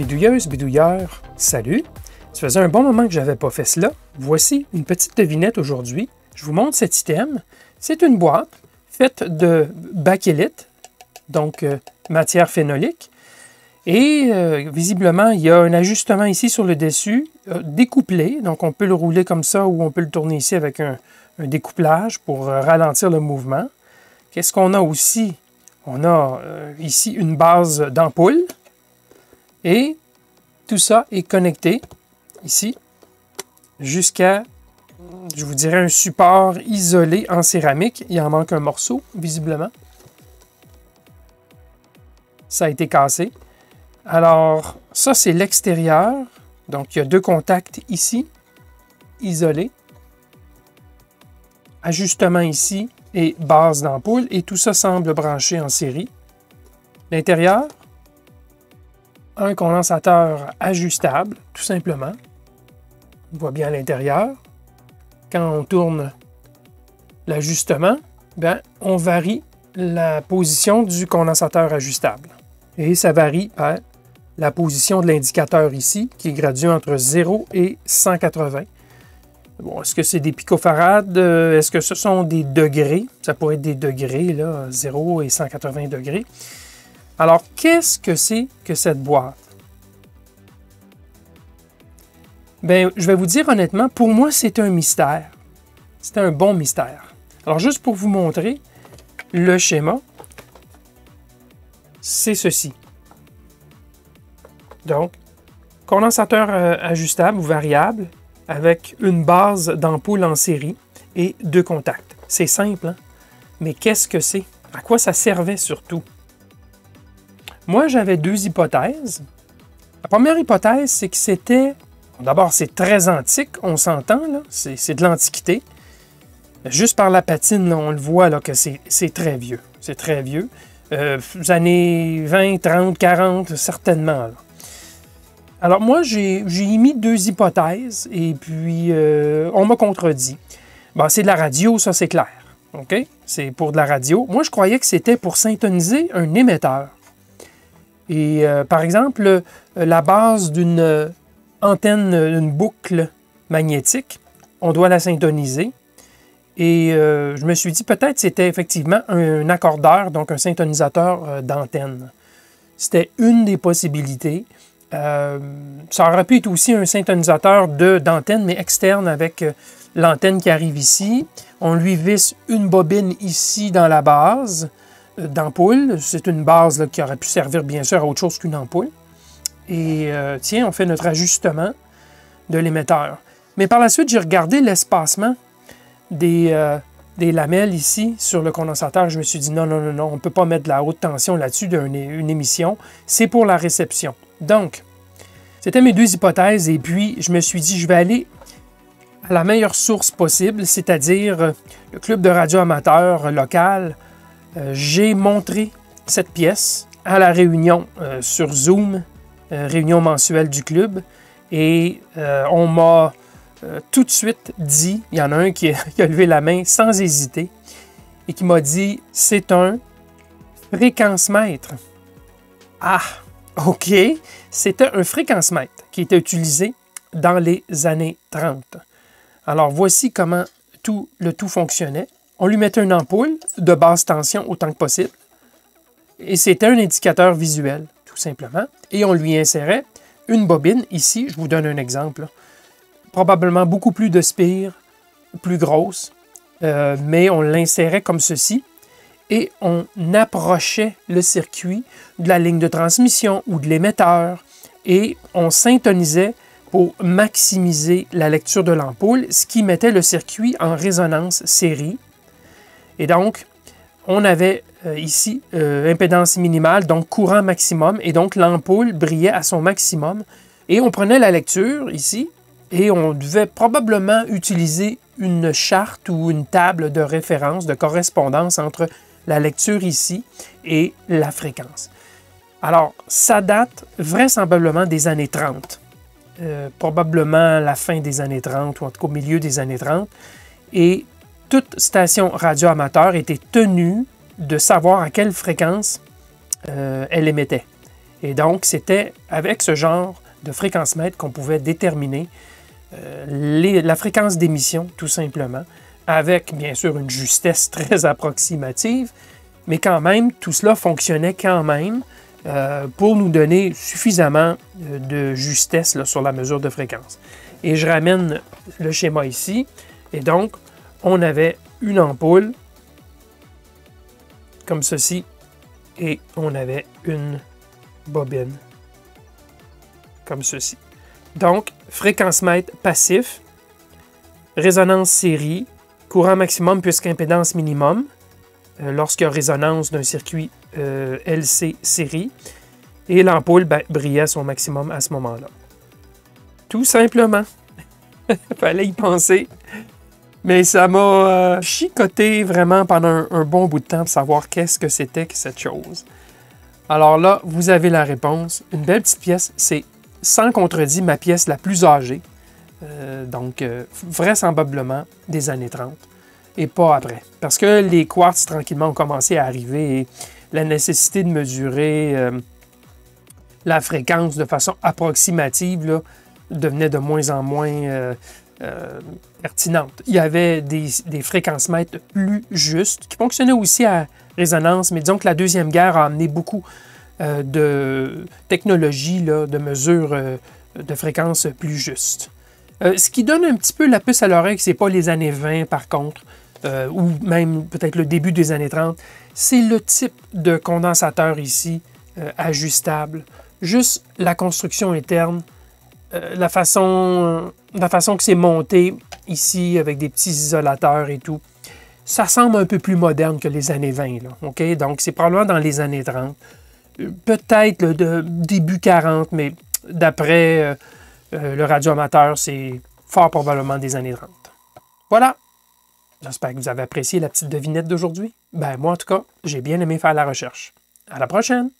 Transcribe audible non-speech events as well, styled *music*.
Bidouilleuse, bidouilleur, salut! Ça faisait un bon moment que j'avais pas fait cela. Voici une petite devinette aujourd'hui. Je vous montre cet item. C'est une boîte faite de bakélite, donc euh, matière phénolique. Et euh, visiblement, il y a un ajustement ici sur le dessus, euh, découplé. Donc on peut le rouler comme ça ou on peut le tourner ici avec un découplage pour ralentir le mouvement. Qu'est-ce qu'on a aussi? On a ici une base d'ampoule et tout ça est connecté ici jusqu'à, je vous dirais, un support isolé en céramique. Il en manque un morceau, visiblement. Ça a été cassé. Alors, ça, c'est l'extérieur. Donc, il y a deux contacts ici, isolés. Ajustement ici et base d'ampoule. Et tout ça semble branché en série. L'intérieur, un condensateur ajustable, tout simplement. On voit bien l'intérieur. Quand on tourne l'ajustement, ben, on varie la position du condensateur ajustable. Et ça varie par la position de l'indicateur ici, qui est gradué entre 0 et 180. Bon, est-ce que c'est des picofarades? Euh, est-ce que ce sont des degrés? Ça pourrait être des degrés, là, 0 et 180 degrés. Alors, qu'est-ce que c'est que cette boîte? Bien, je vais vous dire honnêtement, pour moi, c'est un mystère. C'est un bon mystère. Alors, juste pour vous montrer le schéma, c'est ceci. Donc, condensateur euh, ajustable ou variable avec une base d'ampoule en série et deux contacts. C'est simple, hein? mais qu'est-ce que c'est? À quoi ça servait surtout? Moi, j'avais deux hypothèses. La première hypothèse, c'est que c'était... D'abord, c'est très antique, on s'entend, c'est de l'Antiquité. Juste par la patine, on le voit là, que c'est très vieux. C'est très vieux. Euh, années 20, 30, 40, certainement. Alors moi, j'ai émis deux hypothèses et puis euh, on m'a contredit. Bon, c'est de la radio, ça c'est clair. OK? C'est pour de la radio. Moi, je croyais que c'était pour syntoniser un émetteur. Et euh, par exemple, euh, la base d'une euh, antenne, d'une boucle magnétique, on doit la syntoniser. Et je me suis dit peut-être c'était effectivement un, accordeur, donc un syntonisateur d'antenne. C'était une des possibilités. ça aurait pu être aussi un syntonisateur d'antenne, mais externe avec l'antenne qui arrive ici. On lui visse une bobine ici dans la base d'ampoule. C'est une base qui aurait pu servir bien sûr à autre chose qu'une ampoule. Et euh, tiens, on fait notre ajustement de l'émetteur. Mais par la suite, j'ai regardé l'espacement des, euh, des, lamelles ici sur le condensateur. Je me suis dit non, non, non, non, on ne peut pas mettre de la haute tension là-dessus d'une émission. C'est pour la réception. Donc, c'était mes deux hypothèses. Et puis, je me suis dit, je vais aller à la meilleure source possible, c'est-à-dire euh, le club de radio amateur local j'ai montré cette pièce à la réunion euh, sur Zoom, euh, réunion mensuelle du club, et on m'a tout de suite dit, il y en a un *laughs* qui a, levé la main sans hésiter, et qui m'a dit, c'est un fréquence-mètre. Ah, OK. C'était un fréquence-mètre qui était utilisé dans les années 30. Alors voici comment tout, le tout fonctionnait. On lui mettait une ampoule de basse tension autant que possible. Et c'était un indicateur visuel, tout simplement. Et on lui insérait une bobine. Ici, je vous donne un exemple. Probablement beaucoup plus de spire, plus grosse. Euh, mais on l'insérait comme ceci. Et on approchait le circuit de la ligne de transmission ou de l'émetteur. Et on syntonisait pour maximiser la lecture de l'ampoule, ce qui mettait le circuit en résonance série et donc, on avait euh, ici euh, impédance minimale, donc courant maximum, et donc l'ampoule brillait à son maximum. Et on prenait la lecture ici, et on devait probablement utiliser une charte ou une table de référence, de correspondance entre la lecture ici et la fréquence. Alors, ça date vraisemblablement des années 30, euh, probablement la fin des années 30 ou en tout cas au milieu des années 30. Et toute station radio amateur était tenue de savoir à quelle fréquence euh, elle émettait. Et donc, c'était avec ce genre de fréquence mètre qu'on pouvait déterminer euh, la fréquence d'émission, tout simplement, avec bien sûr une justesse *laughs* très approximative, mais quand même, tout cela fonctionnait quand même euh, pour nous donner suffisamment de justesse sur la mesure de fréquence. Et je ramène le schéma ici. Et donc, on avait une ampoule comme ceci et on avait une bobine comme ceci. Donc, fréquence mètre passif, résonance série, courant maximum puisqu'impédance minimum, euh, lorsqu'il y a résonance d'un circuit euh, LC série, et l'ampoule ben, brillait à son maximum à ce moment-là. Tout simplement. *laughs* Fallait y penser. Mais ça m'a euh, chicoté vraiment pendant un, bon bout de temps pour savoir qu'est-ce que c'était que cette chose. Alors là, vous avez la réponse. Une belle petite pièce. C'est sans contredit ma pièce la plus âgée. donc, vraisemblablement des années 30 et pas après. Parce que les quartz, tranquillement, ont commencé à arriver et la nécessité de mesurer euh, la fréquence de façon approximative devenait de moins en moins euh, euh, pertinente. Il y avait des, fréquences mètres plus justes qui fonctionnaient aussi à résonance, mais disons que la Deuxième Guerre a amené beaucoup de technologies de mesure de fréquences plus justes. ce qui donne un petit peu la puce à l'oreille, c'est pas les années 20 par contre. Euh, ou même peut-être le début des années 30, c'est le type de condensateur ici euh, ajustable. Juste la construction interne, euh, la, façon, la façon que c'est monté ici avec des petits isolateurs et tout, ça semble un peu plus moderne que les années 20. Là, Donc c'est probablement dans les années 30. Peut-être le début 40, mais d'après le radioamateur, c'est fort probablement des années 30. Voilà, J'espère que vous avez apprécié la petite devinette d'aujourd'hui. Ben moi en tout cas, j'ai bien aimé faire la recherche. À la prochaine!